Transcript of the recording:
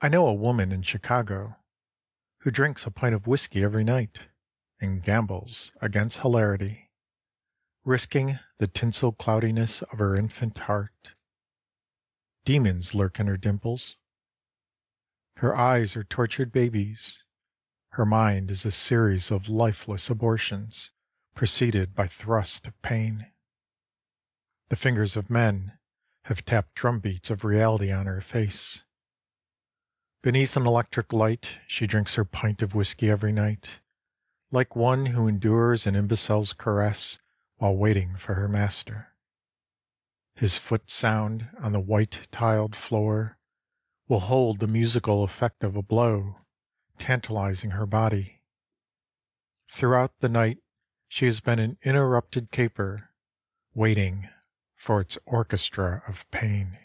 I know a woman in Chicago Who drinks a pint of whiskey every night And gambles against hilarity, Risking the tinsel cloudiness of her infant heart. Demons lurk in her dimples. Her eyes are tortured babies. Her mind is a series of lifeless abortions Preceded by thrusts of pain. The fingers of men have tapped drumbeats of reality on her face. Beneath an electric light She drinks her pint of whiskey every night, Like one who endures an imbecile's caress While waiting for her master. His foot sound on the white tiled floor Will hold the musical effect of a blow Tantalizing her body. Throughout the night She has been an interrupted caper, Waiting for its orchestra of pain.